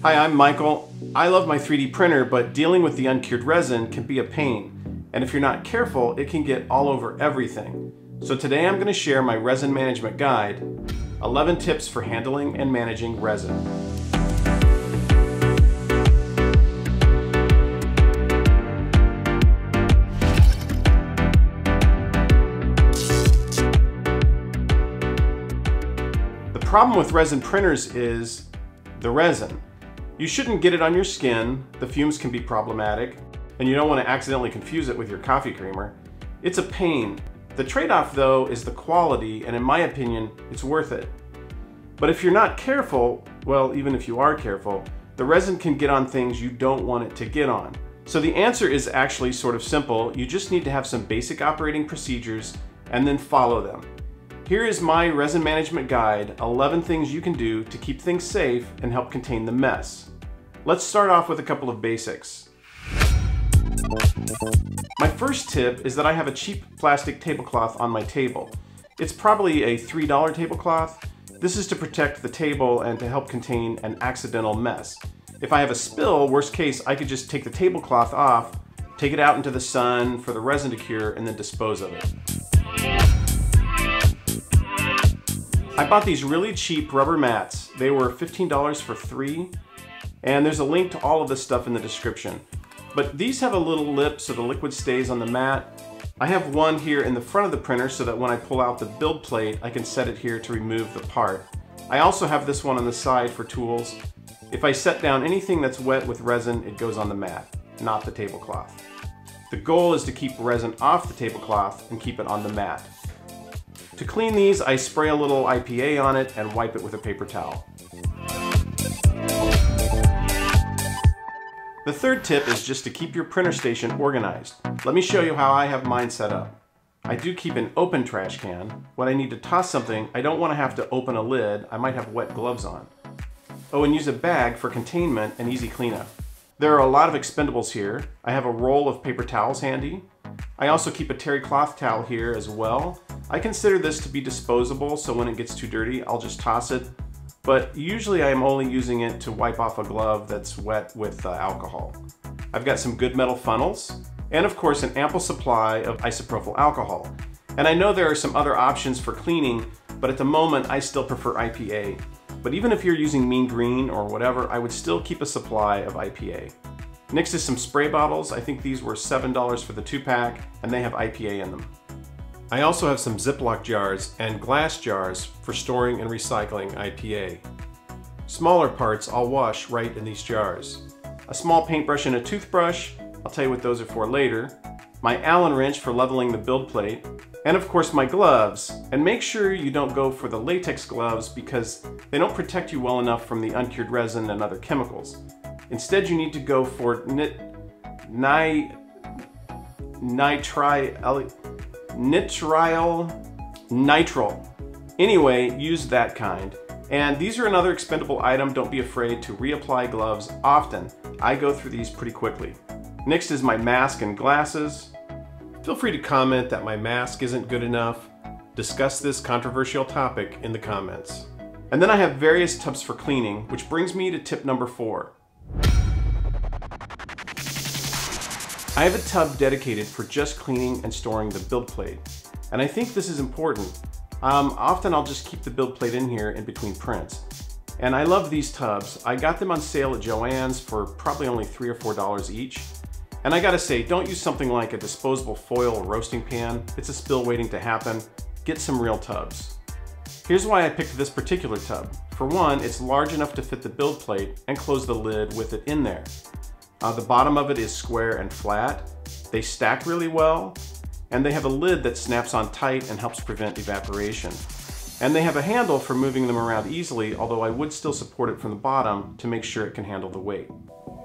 Hi, I'm Michael. I love my 3D printer, but dealing with the uncured resin can be a pain. And if you're not careful, it can get all over everything. So today I'm going to share my resin management guide, 11 tips for handling and managing resin. The problem with resin printers is the resin. You shouldn't get it on your skin, the fumes can be problematic, and you don't want to accidentally confuse it with your coffee creamer. It's a pain. The trade-off though is the quality, and in my opinion, it's worth it. But if you're not careful, well, even if you are careful, the resin can get on things you don't want it to get on. So the answer is actually sort of simple. You just need to have some basic operating procedures and then follow them. Here is my resin management guide, 11 things you can do to keep things safe and help contain the mess. Let's start off with a couple of basics. My first tip is that I have a cheap plastic tablecloth on my table. It's probably a $3 tablecloth. This is to protect the table and to help contain an accidental mess. If I have a spill, worst case, I could just take the tablecloth off, take it out into the sun for the resin to cure, and then dispose of it. I bought these really cheap rubber mats. They were $15 for three, and there's a link to all of this stuff in the description. But these have a little lip so the liquid stays on the mat. I have one here in the front of the printer so that when I pull out the build plate, I can set it here to remove the part. I also have this one on the side for tools. If I set down anything that's wet with resin, it goes on the mat, not the tablecloth. The goal is to keep resin off the tablecloth and keep it on the mat. To clean these, I spray a little IPA on it and wipe it with a paper towel. The third tip is just to keep your printer station organized. Let me show you how I have mine set up. I do keep an open trash can. When I need to toss something, I don't want to have to open a lid. I might have wet gloves on. Oh, and use a bag for containment and easy cleanup. There are a lot of expendables here. I have a roll of paper towels handy. I also keep a terry cloth towel here as well. I consider this to be disposable, so when it gets too dirty, I'll just toss it. But usually I am only using it to wipe off a glove that's wet with uh, alcohol. I've got some good metal funnels, and of course an ample supply of isopropyl alcohol. And I know there are some other options for cleaning, but at the moment I still prefer IPA. But even if you're using mean green or whatever, I would still keep a supply of IPA. Next is some spray bottles. I think these were $7 for the two pack, and they have IPA in them. I also have some Ziploc jars and glass jars for storing and recycling IPA. Smaller parts I'll wash right in these jars. A small paintbrush and a toothbrush, I'll tell you what those are for later. My Allen wrench for leveling the build plate. And of course my gloves. And make sure you don't go for the latex gloves because they don't protect you well enough from the uncured resin and other chemicals. Instead you need to go for nit, ni, nitri, nitrile nitrile. Anyway, use that kind. And these are another expendable item. Don't be afraid to reapply gloves often. I go through these pretty quickly. Next is my mask and glasses. Feel free to comment that my mask isn't good enough. Discuss this controversial topic in the comments. And then I have various tubs for cleaning, which brings me to tip number four. I have a tub dedicated for just cleaning and storing the build plate. And I think this is important. Um, often I'll just keep the build plate in here in between prints. And I love these tubs. I got them on sale at Joann's for probably only three or four dollars each. And I gotta say, don't use something like a disposable foil roasting pan. It's a spill waiting to happen. Get some real tubs. Here's why I picked this particular tub. For one, it's large enough to fit the build plate and close the lid with it in there. Uh, the bottom of it is square and flat. They stack really well, and they have a lid that snaps on tight and helps prevent evaporation. And they have a handle for moving them around easily, although I would still support it from the bottom to make sure it can handle the weight.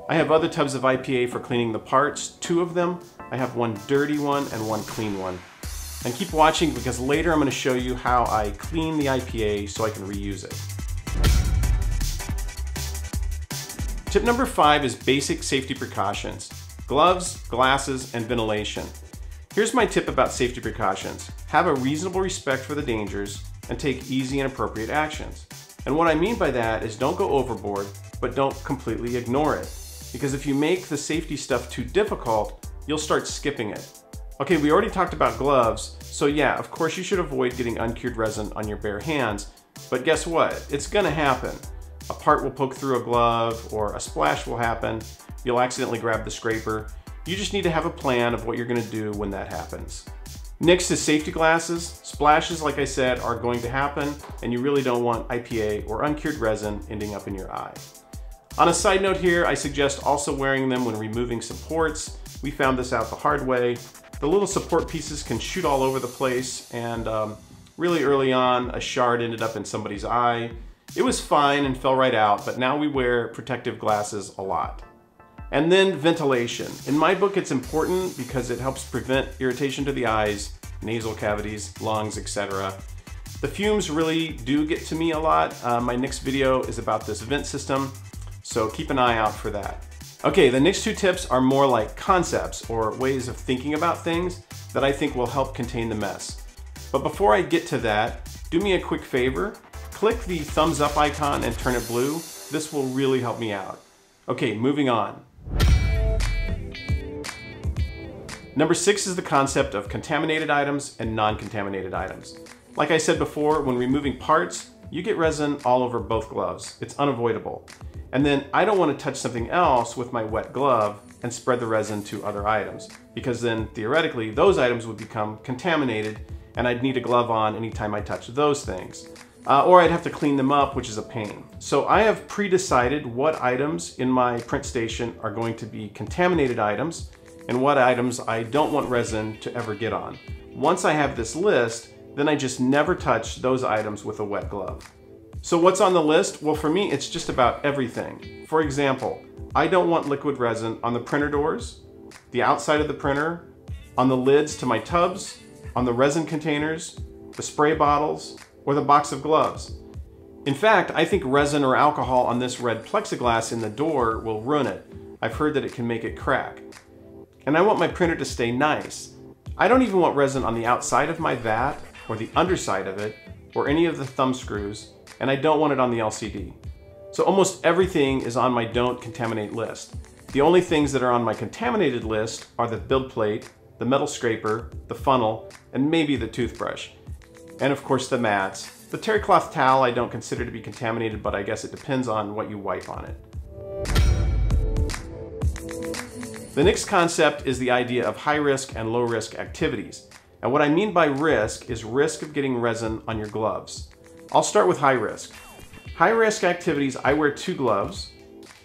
I have other tubs of IPA for cleaning the parts, two of them. I have one dirty one and one clean one. And keep watching because later I'm going to show you how I clean the IPA so I can reuse it. Tip number five is basic safety precautions. Gloves, glasses, and ventilation. Here's my tip about safety precautions. Have a reasonable respect for the dangers and take easy and appropriate actions. And what I mean by that is don't go overboard, but don't completely ignore it. Because if you make the safety stuff too difficult, you'll start skipping it. Okay, we already talked about gloves, so yeah, of course you should avoid getting uncured resin on your bare hands, but guess what? It's gonna happen. A part will poke through a glove or a splash will happen. You'll accidentally grab the scraper. You just need to have a plan of what you're gonna do when that happens. Next is safety glasses. Splashes, like I said, are going to happen and you really don't want IPA or uncured resin ending up in your eye. On a side note here, I suggest also wearing them when removing supports. We found this out the hard way. The little support pieces can shoot all over the place and um, really early on, a shard ended up in somebody's eye. It was fine and fell right out, but now we wear protective glasses a lot. And then ventilation. In my book, it's important because it helps prevent irritation to the eyes, nasal cavities, lungs, etc. The fumes really do get to me a lot. Uh, my next video is about this vent system, so keep an eye out for that. Okay, the next two tips are more like concepts or ways of thinking about things that I think will help contain the mess. But before I get to that, do me a quick favor Click the thumbs up icon and turn it blue. This will really help me out. Okay, moving on. Number six is the concept of contaminated items and non-contaminated items. Like I said before, when removing parts, you get resin all over both gloves. It's unavoidable. And then I don't want to touch something else with my wet glove and spread the resin to other items because then theoretically those items would become contaminated and I'd need a glove on anytime I touch those things uh, or I'd have to clean them up, which is a pain. So I have pre-decided what items in my print station are going to be contaminated items and what items I don't want resin to ever get on. Once I have this list, then I just never touch those items with a wet glove. So what's on the list? Well, for me, it's just about everything. For example, I don't want liquid resin on the printer doors, the outside of the printer, on the lids to my tubs, on the resin containers, the spray bottles, or the box of gloves. In fact, I think resin or alcohol on this red plexiglass in the door will ruin it. I've heard that it can make it crack. And I want my printer to stay nice. I don't even want resin on the outside of my vat, or the underside of it, or any of the thumb screws, and I don't want it on the LCD. So almost everything is on my don't contaminate list. The only things that are on my contaminated list are the build plate, the metal scraper, the funnel, and maybe the toothbrush and of course the mats. The terry cloth towel I don't consider to be contaminated, but I guess it depends on what you wipe on it. The next concept is the idea of high risk and low risk activities. And what I mean by risk is risk of getting resin on your gloves. I'll start with high risk. High risk activities, I wear two gloves,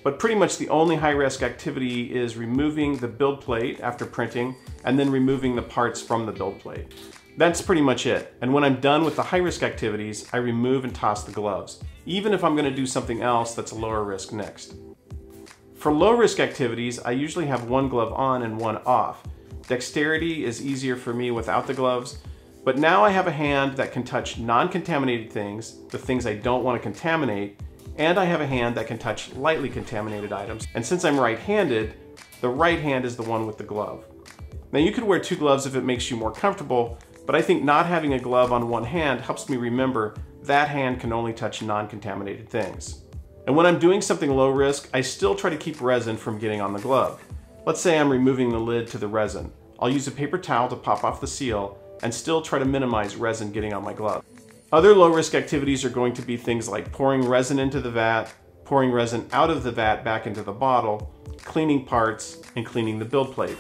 but pretty much the only high risk activity is removing the build plate after printing and then removing the parts from the build plate. That's pretty much it. And when I'm done with the high risk activities, I remove and toss the gloves, even if I'm gonna do something else that's a lower risk next. For low risk activities, I usually have one glove on and one off. Dexterity is easier for me without the gloves, but now I have a hand that can touch non-contaminated things, the things I don't want to contaminate, and I have a hand that can touch lightly contaminated items. And since I'm right-handed, the right hand is the one with the glove. Now you could wear two gloves if it makes you more comfortable, but I think not having a glove on one hand helps me remember that hand can only touch non-contaminated things. And when I'm doing something low risk, I still try to keep resin from getting on the glove. Let's say I'm removing the lid to the resin. I'll use a paper towel to pop off the seal and still try to minimize resin getting on my glove. Other low risk activities are going to be things like pouring resin into the vat, pouring resin out of the vat back into the bottle, cleaning parts, and cleaning the build plate.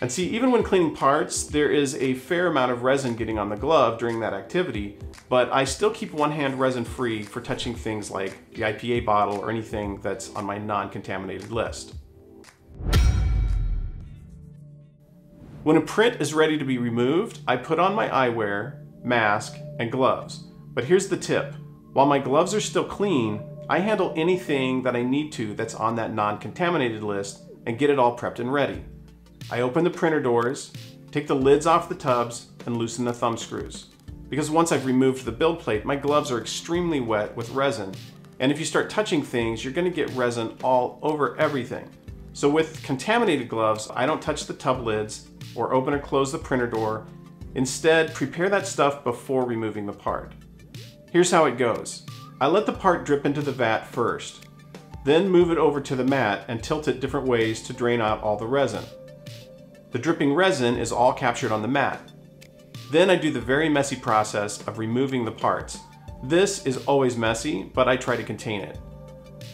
And see, even when cleaning parts, there is a fair amount of resin getting on the glove during that activity, but I still keep one hand resin free for touching things like the IPA bottle or anything that's on my non-contaminated list. When a print is ready to be removed, I put on my eyewear, mask, and gloves. But here's the tip. While my gloves are still clean, I handle anything that I need to that's on that non-contaminated list and get it all prepped and ready. I open the printer doors, take the lids off the tubs, and loosen the thumb screws. Because once I've removed the build plate, my gloves are extremely wet with resin, and if you start touching things, you're gonna get resin all over everything. So with contaminated gloves, I don't touch the tub lids or open or close the printer door. Instead, prepare that stuff before removing the part. Here's how it goes. I let the part drip into the vat first. Then move it over to the mat and tilt it different ways to drain out all the resin. The dripping resin is all captured on the mat. Then I do the very messy process of removing the parts. This is always messy, but I try to contain it.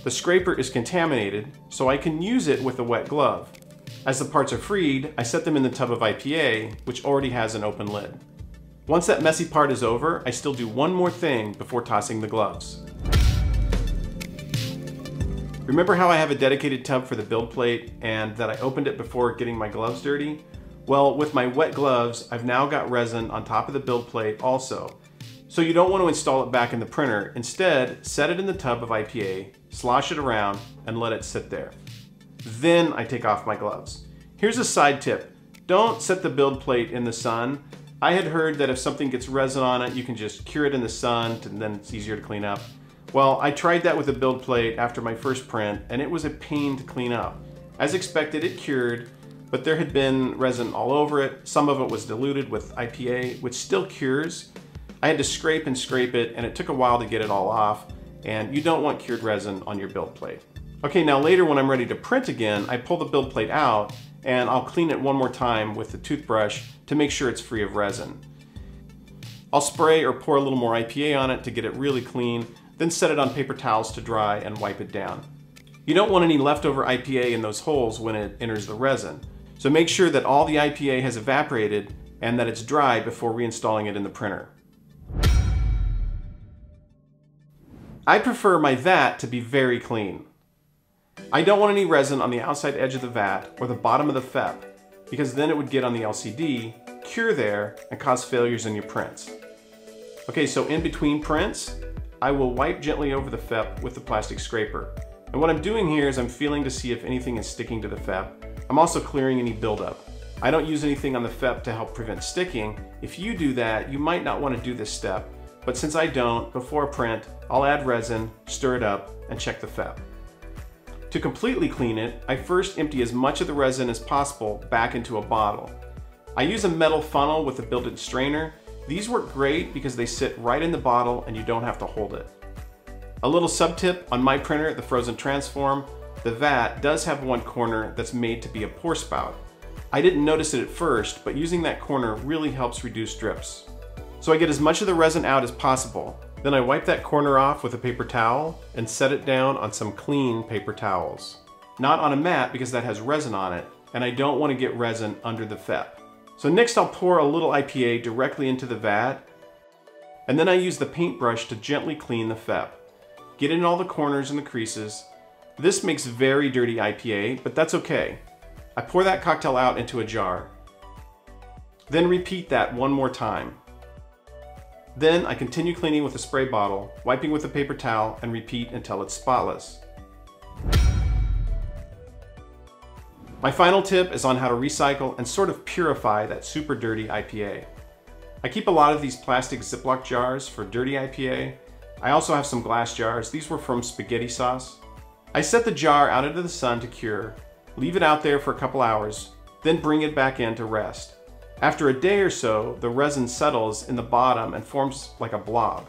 The scraper is contaminated, so I can use it with a wet glove. As the parts are freed, I set them in the tub of IPA, which already has an open lid. Once that messy part is over, I still do one more thing before tossing the gloves. Remember how I have a dedicated tub for the build plate and that I opened it before getting my gloves dirty? Well, with my wet gloves, I've now got resin on top of the build plate also. So you don't want to install it back in the printer. Instead, set it in the tub of IPA, slosh it around, and let it sit there. Then I take off my gloves. Here's a side tip. Don't set the build plate in the sun. I had heard that if something gets resin on it, you can just cure it in the sun and then it's easier to clean up. Well, I tried that with a build plate after my first print and it was a pain to clean up. As expected, it cured, but there had been resin all over it. Some of it was diluted with IPA, which still cures. I had to scrape and scrape it and it took a while to get it all off and you don't want cured resin on your build plate. Okay, now later when I'm ready to print again, I pull the build plate out and I'll clean it one more time with the toothbrush to make sure it's free of resin. I'll spray or pour a little more IPA on it to get it really clean then set it on paper towels to dry and wipe it down. You don't want any leftover IPA in those holes when it enters the resin, so make sure that all the IPA has evaporated and that it's dry before reinstalling it in the printer. I prefer my vat to be very clean. I don't want any resin on the outside edge of the vat or the bottom of the FEP because then it would get on the LCD, cure there, and cause failures in your prints. Okay, so in between prints, I will wipe gently over the FEP with the plastic scraper. And what I'm doing here is I'm feeling to see if anything is sticking to the FEP. I'm also clearing any buildup. I don't use anything on the FEP to help prevent sticking. If you do that, you might not want to do this step, but since I don't, before print, I'll add resin, stir it up, and check the FEP. To completely clean it, I first empty as much of the resin as possible back into a bottle. I use a metal funnel with a built-in strainer these work great because they sit right in the bottle and you don't have to hold it. A little sub tip on my printer, the Phrozen Transform, the vat does have one corner that's made to be a pour spout. I didn't notice it at first, but using that corner really helps reduce drips. So I get as much of the resin out as possible. Then I wipe that corner off with a paper towel and set it down on some clean paper towels. Not on a mat because that has resin on it, and I don't want to get resin under the FEP. So next I'll pour a little IPA directly into the vat, and then I use the paintbrush to gently clean the FEP. Get in all the corners and the creases. This makes very dirty IPA, but that's okay. I pour that cocktail out into a jar. Then repeat that one more time. Then I continue cleaning with a spray bottle, wiping with a paper towel, and repeat until it's spotless. My final tip is on how to recycle and sort of purify that super dirty IPA. I keep a lot of these plastic Ziploc jars for dirty IPA. I also have some glass jars. These were from spaghetti sauce. I set the jar out into the sun to cure, leave it out there for a couple hours, then bring it back in to rest. After a day or so, the resin settles in the bottom and forms like a blob.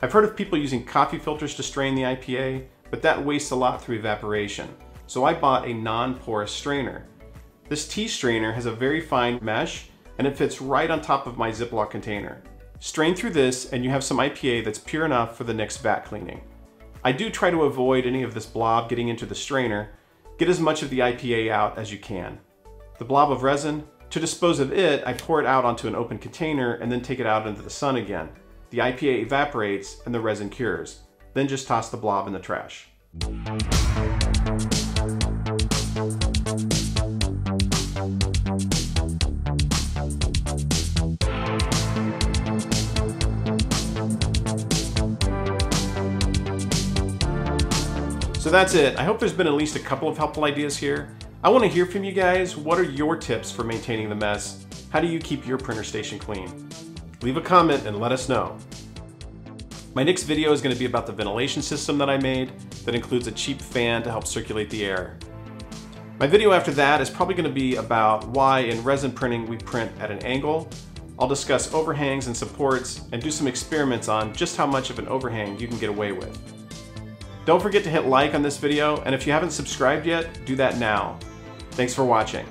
I've heard of people using coffee filters to strain the IPA, but that wastes a lot through evaporation so I bought a non-porous strainer. This tea strainer has a very fine mesh and it fits right on top of my Ziploc container. Strain through this and you have some IPA that's pure enough for the next vat cleaning. I do try to avoid any of this blob getting into the strainer. Get as much of the IPA out as you can. The blob of resin, to dispose of it, I pour it out onto an open container and then take it out into the sun again. The IPA evaporates and the resin cures. Then just toss the blob in the trash. So that's it. I hope there's been at least a couple of helpful ideas here. I want to hear from you guys. What are your tips for maintaining the mess? How do you keep your printer station clean? Leave a comment and let us know. My next video is going to be about the ventilation system that I made that includes a cheap fan to help circulate the air. My video after that is probably going to be about why in resin printing we print at an angle. I'll discuss overhangs and supports and do some experiments on just how much of an overhang you can get away with. Don't forget to hit like on this video, and if you haven't subscribed yet, do that now. Thanks for watching.